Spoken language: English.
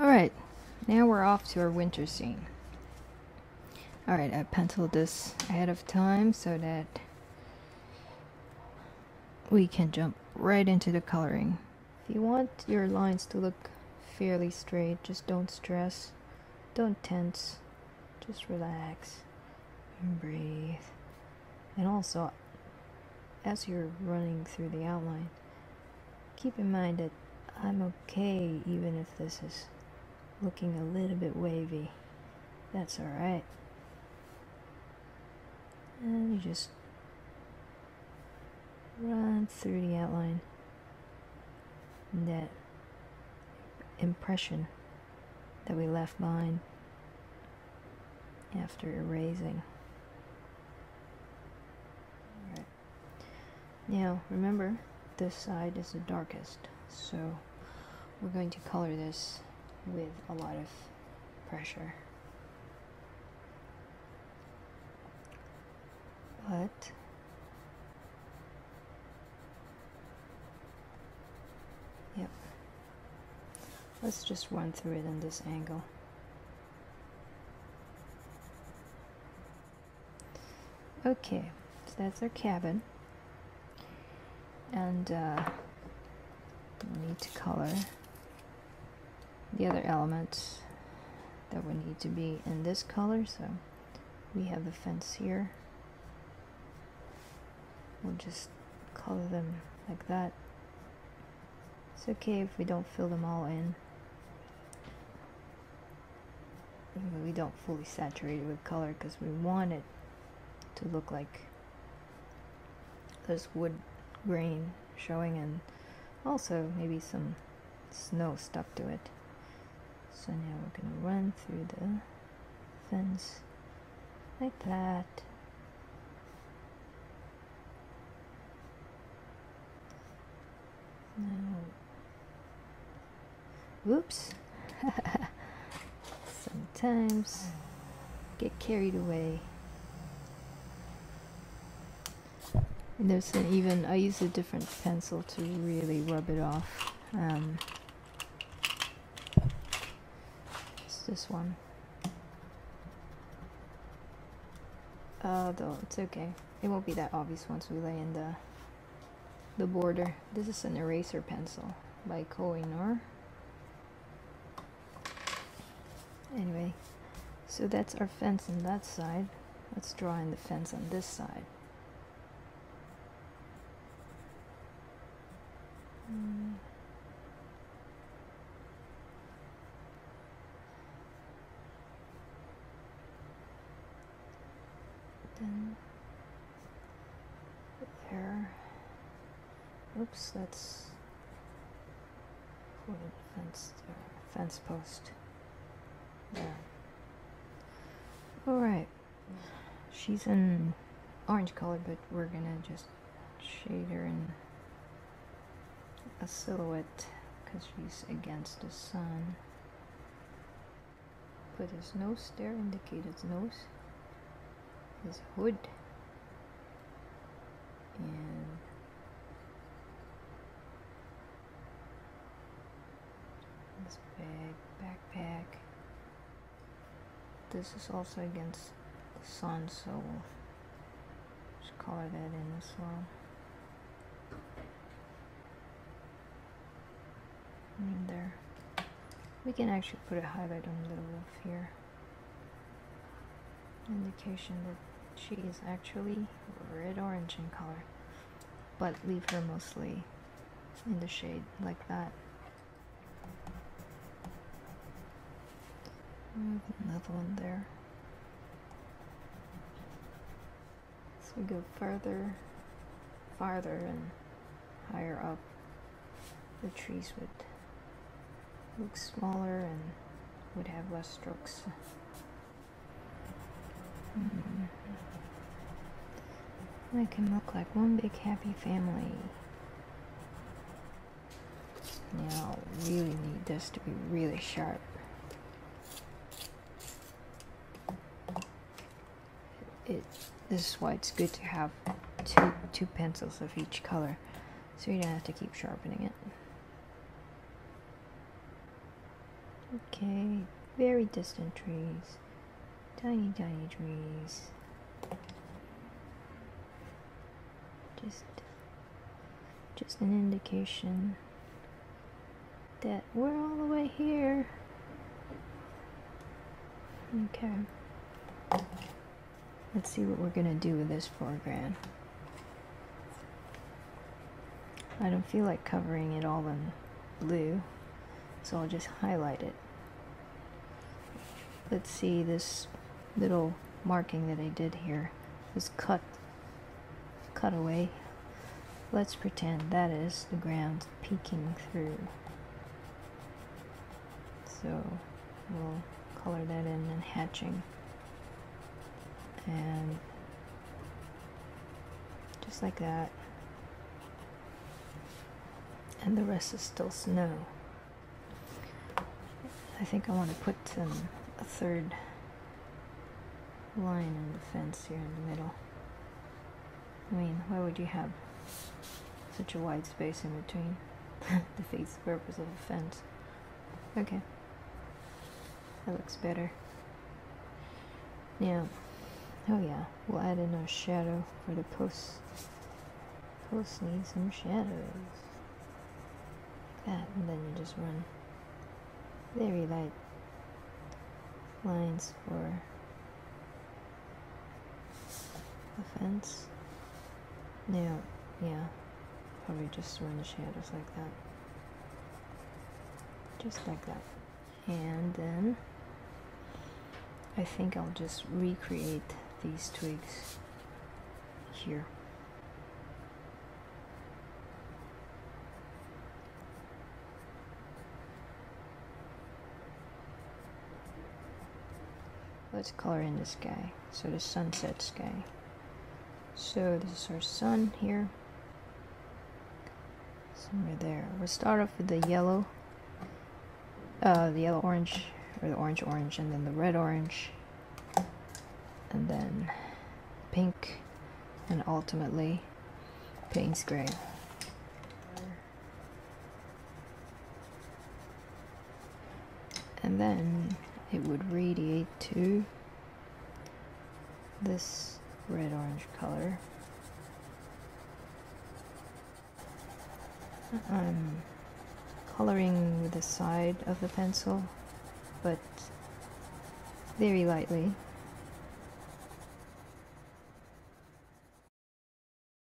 Alright, now we're off to our winter scene. Alright, I penciled this ahead of time so that we can jump right into the coloring. If you want your lines to look fairly straight, just don't stress, don't tense, just relax and breathe. And also, as you're running through the outline, keep in mind that I'm okay even if this is looking a little bit wavy. That's alright. And you just run through the outline. And That impression that we left behind after erasing. Now, remember, this side is the darkest, so we're going to color this with a lot of pressure. But yep. Let's just run through it in this angle. Okay, so that's our cabin. And uh, need to color the other elements that would need to be in this color. So we have the fence here. We'll just color them like that. It's okay if we don't fill them all in. We don't fully saturate it with color because we want it to look like there's wood grain showing and also maybe some snow stuck to it so now we're going to run through the fence like that. Now. Sometimes get carried away. And there's an even, I use a different pencil to really rub it off. Um, this one. Uh, though it's okay. It won't be that obvious once we lay in the the border. This is an eraser pencil by Koh-i-Noor. Anyway, so that's our fence on that side. Let's draw in the fence on this side. Mm. then there. Oops, that's the fence there, fence post. There. Alright. She's in orange color, but we're gonna just shade her in a silhouette because she's against the sun. Put his nose there, indicate his nose his hood this bag backpack. This is also against the sun so we'll just color that in as well. And there. We can actually put a highlight on the little wolf here. Indication that she is actually red orange in color, but leave her mostly in the shade like that. Another one there. So we go further, farther, and higher up. The trees would look smaller and would have less strokes. Mm. I can look like one big happy family. Now, really need this to be really sharp. It, this is why it's good to have two, two pencils of each color, so you don't have to keep sharpening it. Okay, very distant trees. Tiny, tiny trees. Just, just an indication that we're all the way here. Okay. Let's see what we're gonna do with this foreground. I don't feel like covering it all in blue, so I'll just highlight it. Let's see this little marking that I did here was cut cut away. Let's pretend that is the ground peeking through. So we'll color that in and hatching. And just like that. And the rest is still snow. I think I want to put um, a third line in the fence here in the middle. I mean, why would you have such a wide space in between? defeats the purpose of a fence. Okay. That looks better. Now, oh yeah, we'll add in our shadow for the posts. Posts need some shadows. Like that, and then you just run very light lines for the fence. Now, yeah, probably just run the shadows like that. Just like that. And then I think I'll just recreate these twigs here. Let's color in the sky. So the sunset sky. So this is our sun here. Somewhere there. We'll start off with the yellow. Uh, the yellow orange, or the orange orange, and then the red orange. And then pink, and ultimately Payne's gray. And then it would radiate to this red orange color. I'm coloring the side of the pencil, but very lightly